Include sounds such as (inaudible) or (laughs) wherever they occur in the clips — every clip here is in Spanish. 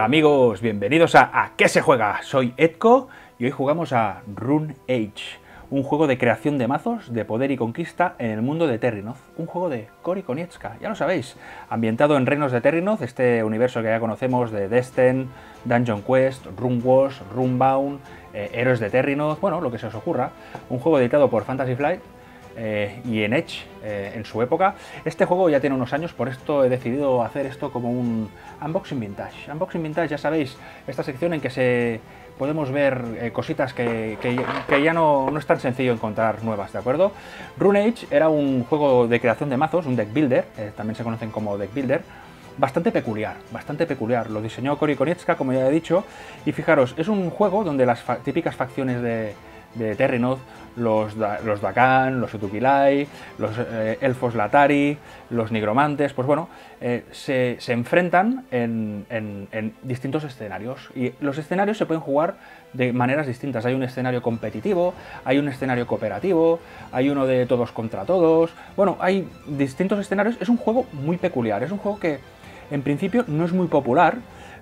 Hola amigos, bienvenidos a ¿A qué se juega? Soy Edco y hoy jugamos a Rune Age, un juego de creación de mazos, de poder y conquista en el mundo de Terrinoth, un juego de Cory Konietzka, ya lo sabéis, ambientado en reinos de Terrinoth, este universo que ya conocemos de Destin, Dungeon Quest, Rune Wars, Runebound, eh, Héroes de Terrinoth, bueno, lo que se os ocurra, un juego editado por Fantasy Flight eh, y en Edge eh, en su época. Este juego ya tiene unos años, por esto he decidido hacer esto como un unboxing vintage. Unboxing vintage, ya sabéis, esta sección en que se podemos ver eh, cositas que, ya no, no, es tan sencillo encontrar nuevas, ¿de acuerdo? Age era un juego de creación de mazos, un deck builder, también se conocen como deck builder, bastante peculiar, bastante peculiar. Lo diseñó Cory Konietzka, como ya he dicho, y fijaros, es un juego donde las típicas facciones de, de Terrinoth, los, los Dakan, los Utukilai, los eh, elfos Latari, los nigromantes, pues bueno, eh, se, enfrentan en, distintos escenarios. Y los escenarios se pueden jugar de maneras distintas. Hay un escenario competitivo, hay un escenario cooperativo, hay uno de todos contra todos. Bueno, hay distintos escenarios. Es un juego muy peculiar, es un juego que en principio no es muy popular,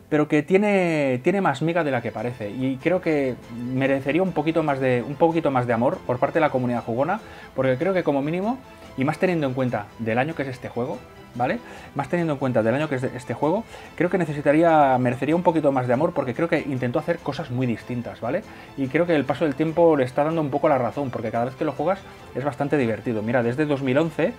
pero que tiene, tiene más miga de la que parece y creo que merecería un poquito, más de, un poquito más de amor por parte de la comunidad jugona, porque creo que como mínimo, y más teniendo en cuenta del año que es este juego, ¿vale? Más teniendo en cuenta del año que es este juego, creo que necesitaría, merecería un poquito más de amor porque creo que intentó hacer cosas muy distintas, ¿vale? Y creo que el paso del tiempo le está dando un poco la razón, porque cada vez que lo juegas es bastante divertido. Mira, desde 2011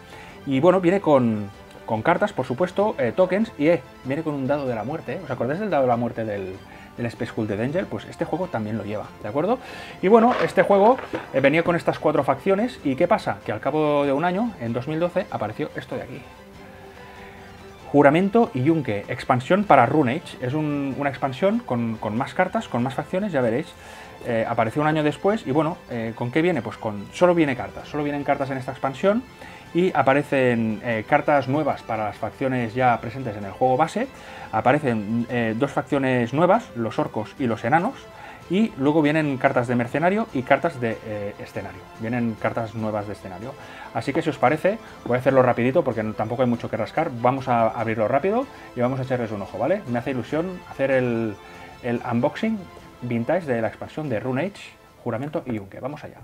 y bueno, viene con, con cartas, por supuesto, eh, tokens y eh, viene con un dado de la muerte. ¿eh? ¿Os acordáis del dado de la muerte del, del Space Cult de Danger? Pues este juego también lo lleva, ¿de acuerdo? Y bueno, este juego venía con estas cuatro facciones y ¿qué pasa? Que al cabo de un año, en 2012, apareció esto de aquí. Juramento y Yunque, expansión para Runage. Es una expansión con, más cartas, con más facciones, ya veréis. apareció un año después y bueno, ¿con qué viene? Pues con solo viene cartas, solo vienen cartas en esta expansión y aparecen eh, cartas nuevas para las facciones ya presentes en el juego base, aparecen eh, dos facciones nuevas, los orcos y los enanos, y luego vienen cartas de mercenario y cartas de eh, escenario, vienen cartas nuevas de escenario. Así que si os parece, voy a hacerlo rapidito porque tampoco hay mucho que rascar, vamos a abrirlo rápido y vamos a echarles un ojo, ¿vale? Me hace ilusión hacer el, el unboxing vintage de la expansión de Rune Age, Juramento y Unke. Vamos allá.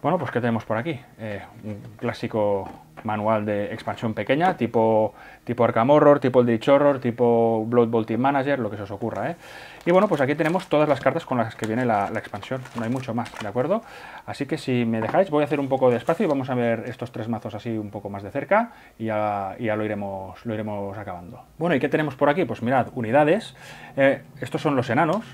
Bueno, pues ¿qué tenemos por aquí? Eh, un clásico manual de expansión pequeña, tipo, tipo Arkham tipo Eldritch Horror, tipo Blood Team Manager, lo que se os ocurra. ¿eh? Y bueno, pues aquí tenemos todas las cartas con las que viene la, expansión, no hay mucho más, ¿de acuerdo? Así que si me dejáis, voy a hacer un poco de espacio y vamos a ver estos tres mazos así un poco más de cerca y ya, lo, iremos, lo iremos acabando. Bueno, ¿y qué tenemos por aquí? Pues mirad, unidades, eh, estos son los enanos,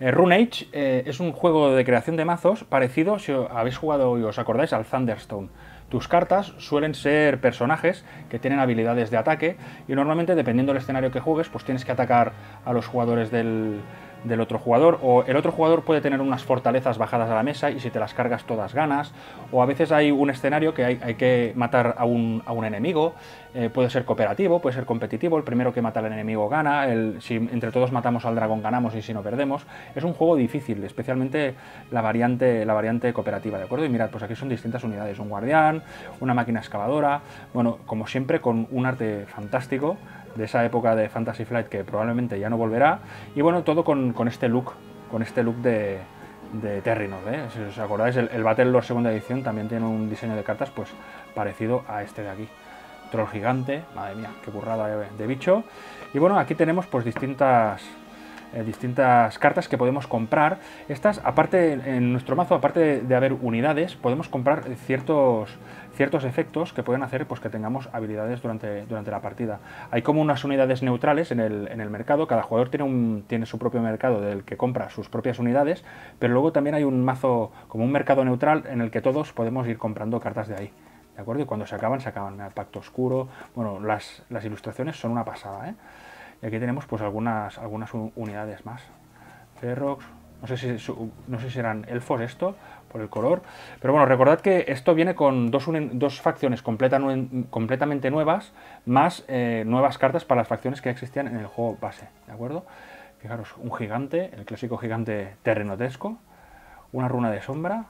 Runage eh, es un juego de creación de mazos parecido, si habéis jugado y os acordáis, al Thunderstone. Tus cartas suelen ser personajes que tienen habilidades de ataque y normalmente dependiendo del escenario que juegues, pues tienes que atacar a los jugadores del, del otro jugador o el otro jugador puede tener unas fortalezas bajadas a la mesa y si te las cargas todas ganas o a veces hay un escenario que hay, hay que matar a un, a un enemigo eh, puede ser cooperativo, puede ser competitivo el primero que mata al enemigo gana el, si entre todos matamos al dragón ganamos y si no perdemos es un juego difícil especialmente la variante, la variante cooperativa ¿de acuerdo? y mirad pues aquí son distintas unidades un guardián, una máquina excavadora bueno como siempre con un arte fantástico de esa época de Fantasy Flight que probablemente ya no volverá. Y bueno, todo con, este look, con este look de, de. ¿eh? Si os acordáis, el, Battle Lord segunda edición también tiene un diseño de cartas pues parecido a este de aquí. Troll gigante, madre mía, qué burrada de, bicho. Y bueno, aquí tenemos pues distintas distintas cartas que podemos comprar. Estas, aparte, en nuestro mazo, aparte de haber unidades, podemos comprar ciertos, ciertos efectos que pueden hacer pues, que tengamos habilidades durante, durante la partida. Hay como unas unidades neutrales en el, en el mercado, cada jugador tiene, un, tiene su propio mercado del que compra sus propias unidades, pero luego también hay un mazo, como un mercado neutral, en el que todos podemos ir comprando cartas de ahí. ¿De acuerdo? Y cuando se acaban, se acaban. Pacto oscuro. Bueno, las, las ilustraciones son una pasada, ¿eh? Y aquí tenemos pues algunas, algunas unidades más. Ferrox, no sé, si, no sé si eran elfos esto, por el color. Pero bueno, recordad que esto viene con dos, dos facciones completamente nuevas, más eh, nuevas cartas para las facciones que ya existían en el juego base. ¿De acuerdo? Fijaros, un gigante, el clásico gigante terrenotesco, una runa de sombra.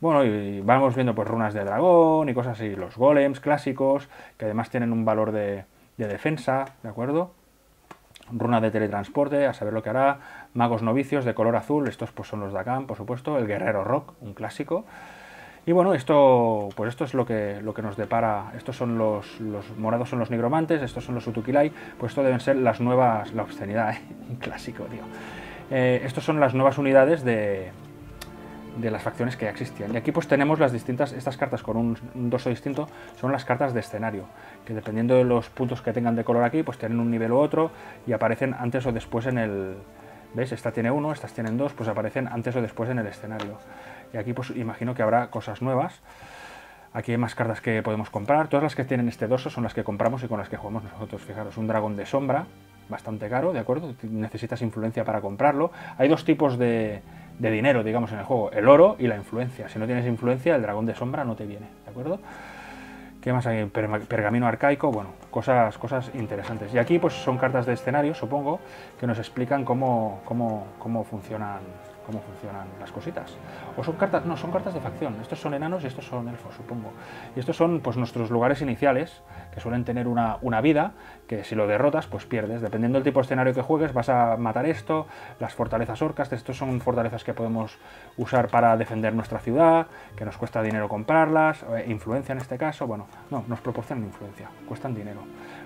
Bueno, y vamos viendo pues runas de dragón y cosas así, los golems clásicos, que además tienen un valor de, de defensa, ¿de acuerdo? runa de teletransporte, a saber lo que hará, magos novicios de color azul, estos pues son los Dakan, por supuesto, el guerrero rock, un clásico. Y bueno, esto, pues esto es lo que, lo que nos depara. Estos son los, los morados son los nigromantes, estos son los utukilai, pues esto deben ser las nuevas, la obscenidad, (laughs) un clásico, tío. Eh, estos son las nuevas unidades de, de las facciones que ya existían. Y aquí pues tenemos las distintas, estas cartas con un, dorso distinto, son las cartas de escenario, que dependiendo de los puntos que tengan de color aquí, pues tienen un nivel u otro y aparecen antes o después en el... ¿Veis? Esta tiene uno, estas tienen dos, pues aparecen antes o después en el escenario. Y aquí pues imagino que habrá cosas nuevas. Aquí hay más cartas que podemos comprar. Todas las que tienen este dorso son las que compramos y con las que jugamos nosotros. Fijaros, un dragón de sombra, bastante caro, ¿de acuerdo? Necesitas influencia para comprarlo. Hay dos tipos de, de dinero, digamos, en el juego. El oro y la influencia. Si no tienes influencia, el dragón de sombra no te viene, ¿de acuerdo? ¿Qué más hay? Pergamino arcaico, bueno, cosas, cosas interesantes. Y aquí pues son cartas de escenario, supongo, que nos explican cómo, cómo, cómo funcionan cómo funcionan las cositas. O son cartas, no, son cartas de facción. Estos son enanos y estos son elfos, supongo. Y estos son pues nuestros lugares iniciales, que suelen tener una, una vida, que si lo derrotas, pues pierdes. Dependiendo del tipo de escenario que juegues, vas a matar esto, las fortalezas orcas, estos son fortalezas que podemos usar para defender nuestra ciudad, que nos cuesta dinero comprarlas, eh, influencia en este caso, bueno, no, nos proporcionan influencia, cuestan dinero,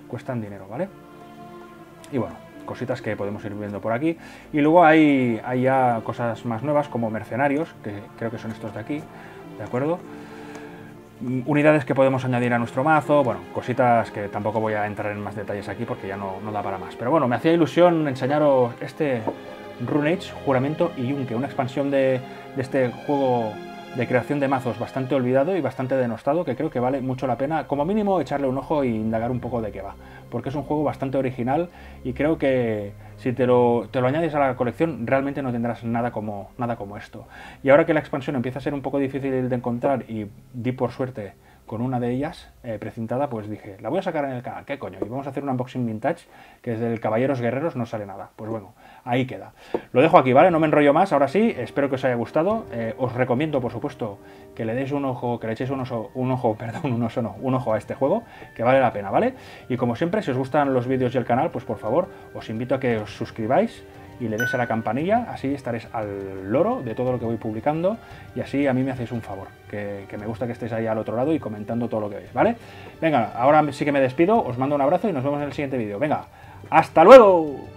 cuestan dinero, ¿vale? Y bueno, cositas que podemos ir viendo por aquí. Y luego hay, hay ya cosas más nuevas como mercenarios, que creo que son estos de aquí, ¿de acuerdo? Mm, unidades que podemos añadir a nuestro mazo, bueno, cositas que tampoco voy a entrar en más detalles aquí porque ya no, no da para más. Pero bueno, me hacía ilusión enseñaros este Runage, Juramento y Yunque, una expansión de, de este juego de creación de mazos bastante olvidado y bastante denostado que creo que vale mucho la pena como mínimo echarle un ojo e indagar un poco de qué va porque es un juego bastante original y creo que si te lo, te lo añades a la colección realmente no tendrás nada como, nada como esto. Y ahora que la expansión empieza a ser un poco difícil de encontrar y di por suerte con una de ellas eh, precintada, pues dije, la voy a sacar en el canal, ¿qué coño? Y vamos a hacer un unboxing vintage, que desde el Caballeros Guerreros no sale nada. Pues bueno, ahí queda. Lo dejo aquí, ¿vale? No me enrollo más, ahora sí, espero que os haya gustado. Eh, os recomiendo, por supuesto, que le deis un ojo, que le echéis un ojo, un ojo, (laughs) perdón, un oso no, un ojo a este juego, que vale la pena, ¿vale? Y como siempre, si os gustan los vídeos y el canal, pues por favor, os invito a que os suscribáis y le deis a la campanilla, así estaréis al loro de todo lo que voy publicando y así a mí me hacéis un favor, que, me gusta que estéis ahí al otro lado y comentando todo lo que veis, ¿vale? Venga, ahora sí que me despido, os mando un abrazo y nos vemos en el siguiente vídeo. Venga, ¡hasta luego!